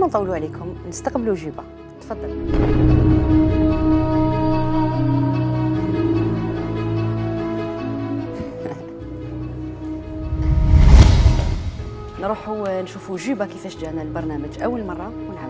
ما نطولوا عليكم نستقبلوا جيبه تفضل. نروحوا نشوفوا جيبه كيفاش جانا البرنامج أول مرة ونعاودوا.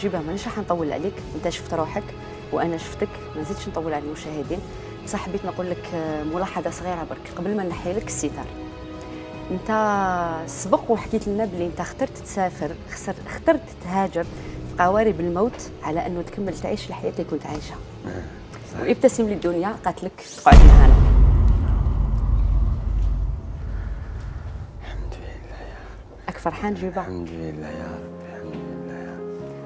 أنا جيبه مانيش راح نطول عليك. انت شفت روحك وأنا شفتك. ما نزيدش نطول على المشاهدين. بصح حبيت نقول لك آه، ملاحظة صغيرة برك. قبل ما نحي لك الستار. انت سبق وحكيت لنا بلي انت اخترت تسافر خسر اخترت تهاجر في قوارب الموت على انه تكمل تعيش الحياة اللي كنت عايشها. وابتسم للدنيا قالت لك تقعد معانا الحمد لله يا راك فرحان جيبه الحمد لله يا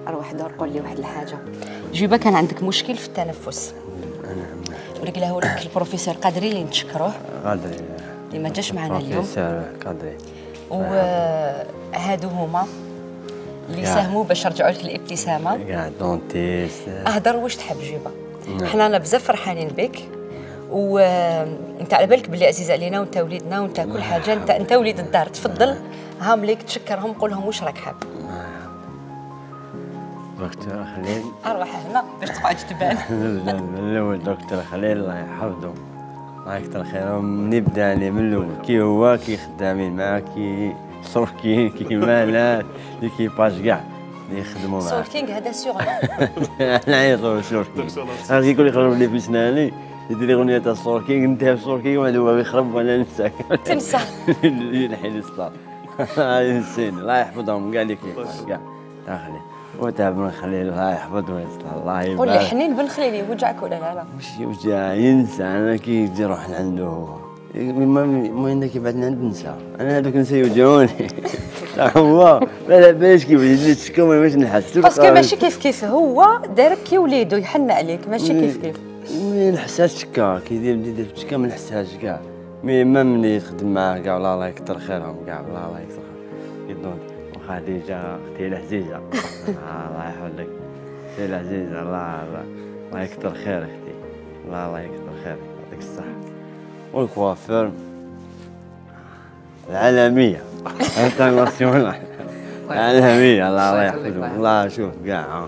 أروح دار قول لي واحد الحاجة. جيبه كان عندك مشكل في التنفس. أنا ورجله لك البروفيسور قادري اللي نتشكروه قادر اللي ما جاش معنا اليوم. بروفيسور قادري. وهادو هما اللي. ساهموا باش رجعوا لك الابتسامة. قاعد dentiste. أهدر واش تحب جيبه نعم. حنا أنا بزاف فرحانين بك. وانت على بالك بلي عزيز علينا وأنت وليدنا وأنت كل حاجة. أنت أنت وليد الدار. تفضل. هام ليك تشكرهم قول لهم واش راك حاب. دكتور خليل. أروح هنا باش تقعد تبان. الأول دكتور خليل الله يحفظه. الله يكثر خيرهم. من يبدا لي من الأول. كي هو كي خدامين معاه كي صوركي كي مالات ليكيباج كاع اللي يخدموا معاه كينغ هذا سيغ نعيطوا سوركي عرفتي يقول لي خرب لي في سناني يدير لي أغنية تاع سوركي انتهى سوركي وهذا هو يخرب وأنا ننسى. تنسى. ينحي هاي نسيني الله يحفظهم. كاع اللي كيف كاع داخلي وتعب بن خليل الله يحفظه ويصلح الله يبارك. قول لي حنين بن خليلي وجعك ولا لا؟ لا. وش وجع ينسى. أنا كي يجي يروح لعنده. هو عندك يبعد عند ننسى. أنا هذوك نسى يوجعوني. هو. ما باليش كيف ما باش نحس. باسكو ماشي كيف كيف. هو دارك كي وليدو يحن عليك. ماشي كيف كيف. ما نحسهاش شكا كي يدير بدا يدير شكا ما نحسهاش كاع mais ما ملي يخدم معاه كاع والله الله يكثر خيرهم كاع والله الله يكثر خيرهم. وخديجة أختي العزيزة آه، الله يحفظك. أختي العزيزة الله الله يكثر خير أختي. الله الله يكثر خيرك يعطيك الصحة. والكوافير العالمية. internationale العالمية. الله الله يحفظهم الله شوف كاع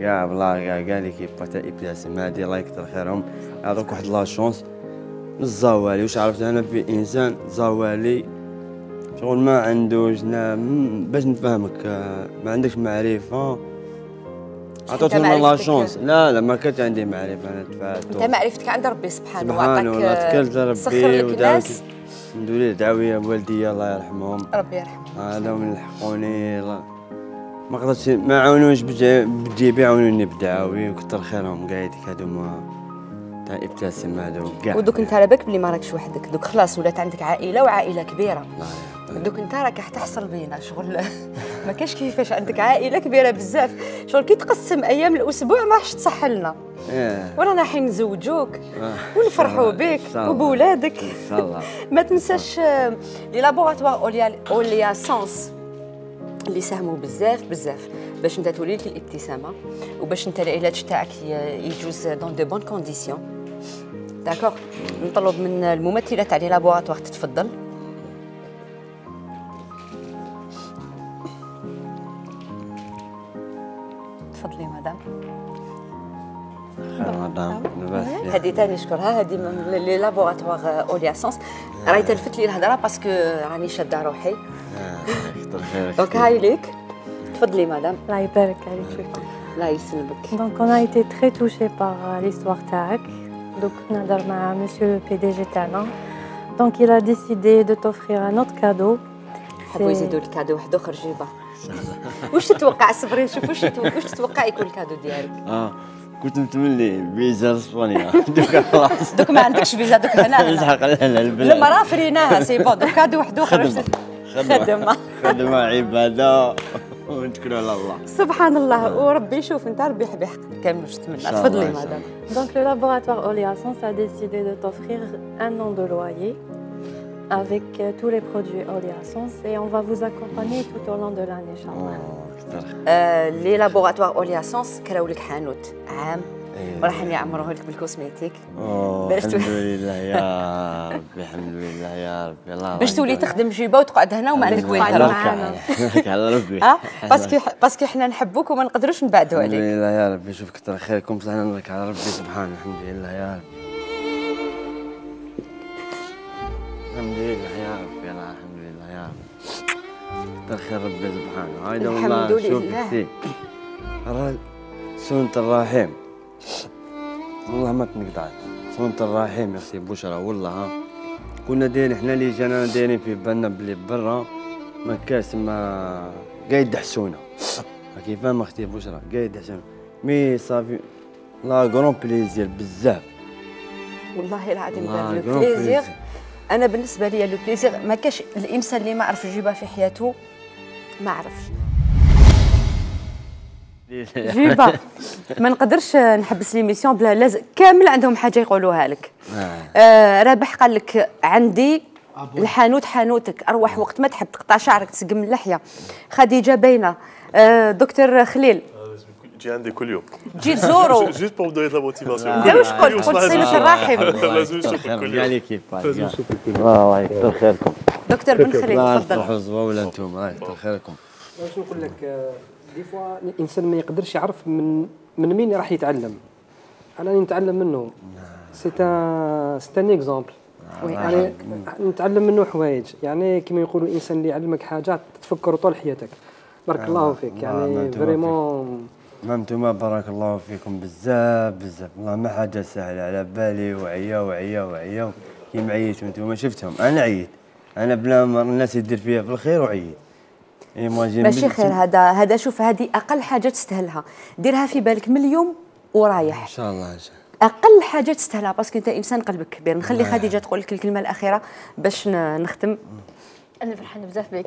كاع والله كاع كاع ليكيب تاع ابتسام هادي الله يكثر خيرهم. يعطوك واحد لا شونس. الزوالي واش عرفت أنا؟ في إنسان زوالي شغل ما عندوش نا- م- باش نفهمك ما عندكش معرفة؟ عطوتهم لا شونس لا لا ما كانت عندي معرفة أنا تفاتو أنت معرفتك عند ربي سبحانه سبحان الله وعطاك تكلت ربي ودعوت الحمد لله دعوية بوالديا الله يرحمهم. ربي يرحمه هذا من لحقوني ما قدرتش ما عاونوش بجا- بجيبي عاونوني بدعاوي وكثر خيرهم قايدك هادو ما تاع ابتسم هادو كاع ودوك انت على بالك بلي ما راكش وحدك. دوك خلاص ولات عندك عائلة وعائلة كبيرة. دوك انت راك راح تحصل بينا. شغل ما كاش كيفاش. عندك عائلة كبيرة بزاف. شغل كي تقسم أيام الأسبوع ما راحش تصح لنا إيه. ورانا حين نزوجوك آه. ونفرحوا. بك. وبولادك. إن شاء الله. ما تنساش آه، les laboratoires Olea Oleasens. اللي ساهموا بزاف بزاف. باش انت تولي لك الابتسامة. وباش انت العلاج تاعك يجوز dans de bonnes conditions d'accord. نطلب من الممثلة تاع les laboratoires تتفضل. تفضلي مدام. مدام. هذه ثاني نشكرها هذه من les laboratoires Oleasens. راهي تلفت لي الهضرة parce que راني شادة روحي. آه، donc هاي ليك. تفضلي مدام. الله يبارك عليك لا يسلمك. Donc on a été très touchés par euh, l'histoire تاعك donc نهضر مع monsieur le PDG تاعنا donc il a décidé de t'offrir un autre cadeau. يحبوا يزيدوا لك cadeau واحد أخر جوبا واش تتوقع؟ صبري شوف واش واش تتوقع يكون ال cadeau ديالك؟ آه كنت متملي فيزا لإسبانيا. دوك خلاص. دوك ما عندكش فيزا دوك هنا. نسحق على البلاد. لما راه فريناها c'est bon. دوك cadeau واحد أخر خدمة. خدمة. خدمة عبادة. ونتكلوا على الله سبحان الله وربي يشوف انت ربي يحب يحقق كامل شاء الله، تفضلي madame Donc le laboratoire Oleasens a décidé de t'offrir un an de loyer avec euh, tous les produits Oleasens et on va vous accompagner tout au long de l'année, إن شاء الله. آه، les laboratoires Oleasens كراو لك حانوت عام. وراح يعمروه لك بال cosmétiques الحمد لله يا ربي الحمد لله يا ربي. الله باش تولي تخدم جوبا وتقعد هنا وما عندك وين تروح. على ربي. باسكو باسكو حنا نحبوك وما نقدروش نبعدوا الحمد عليك. لله يا ربي شوف كتر خيركم صحنا نبارك على ربي سبحانه. الحمد لله يا ربي. الحمد لله يا ربي الحمد لله يا ربي. كتر خير ربي سبحانه. هايدا والله الحمد شوف الرجل سنة الرحيم. والله ما تنقطع سنة الرحيم يا أختي بشرى؟ والله ها. كنا دايرين إحنا اللي جانا دايرين في بالنا بلي برا ما كاس ما قايد يحسونا كيف فاهم أختي بشرى؟ قايد يحسونا مي صافي. لا غرون بليزير بزاف. والله العظيم لو بليزير. أنا بالنسبة لي لو بليزير ما كاش الإنسان اللي ما عرف جيبه في حياته ما عرفش. جوبا. ما نقدرش نحبس l'émission بلا لازم كامل عندهم حاجة يقولوها لك. آه. آه رابح قال لك عندي الحانوت حانوتك أروح وقت ما تحب تقطع شعرك تسقم اللحية. خديجة باينة. آه دكتور خليل. تجي عندي كل يوم. جي تزورو. juste pour donner la motivation انت واش قلت؟ قلت صله الرحم. لازم نشوفك كل يوم. لي كيف الله يكثر خيركم. دكتور بن خليل الله تفضل. الله يكثر خيركم باش نقول لك آه، des fois الانسان ما يقدرش يعرف من من مين راح يتعلم. أنا راني نتعلم منه. c'est un c'est un exemple يعني نتعلم منه حوايج. يعني كما يقولوا الإنسان اللي يعلمك حاجات تفكر طول حياتك. بارك الله فيك. يعني. vraiment ما أنتم بارك الله فيكم بزاف بزاف. والله ما حاجة سهلة. على بالي وعيا وعيا وعيا. كيما عييتوا أنتم شفتهم. أنا عييت. أنا بلا ما الناس يدير فيها في الخير وعييت. imagine ماشي خير هذا هذا شوف هذه أقل حاجة تستاهلها. ديرها في بالك من اليوم ورايح. إن شاء الله إن شاء الله. أقل حاجة تستاهلها parce que انت إنسان قلبك كبير. نخلي خديجة تقول لك الكلمة الأخيرة باش نختم. أنا فرحانة بزاف بك.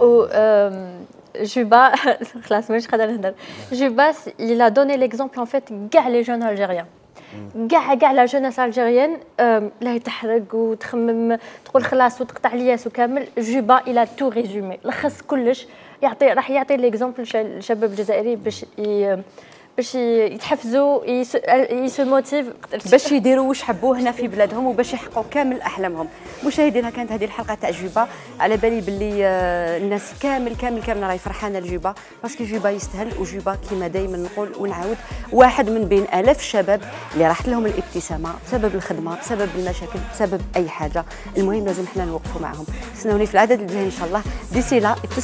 و آم، جوبا خلاص مش قادرة نهضر جوبا il a donné l'exemple en fait كاع les jeunes algériens كاع كاع la jeunesse algérienne لا تحرق وتخمم تقول خلاص وتقطع الياس وكامل جوبا il a tout résumé لخص كلش يعطي راح يعطي l'exemple للشباب الجزائري باش باش يتحفزوا ils se motivent باش يديروا واش حبوا هنا في بلادهم وباش يحققوا كامل أحلامهم. مشاهدينا كانت هذه الحلقة تاع جوبا. على بالي باللي آه، الناس كامل كامل كامل راهي فرحانة لجوبا. parce que جوبا يستاهل وجوبا كما دائما نقول ونعاود واحد من بين آلاف الشباب اللي راحت لهم الابتسامة بسبب الخدمة بسبب المشاكل بسبب أي حاجة. المهم لازم إحنا نوقفوا معهم. استنوني في العدد الجاي إن شاء الله. ديسي لا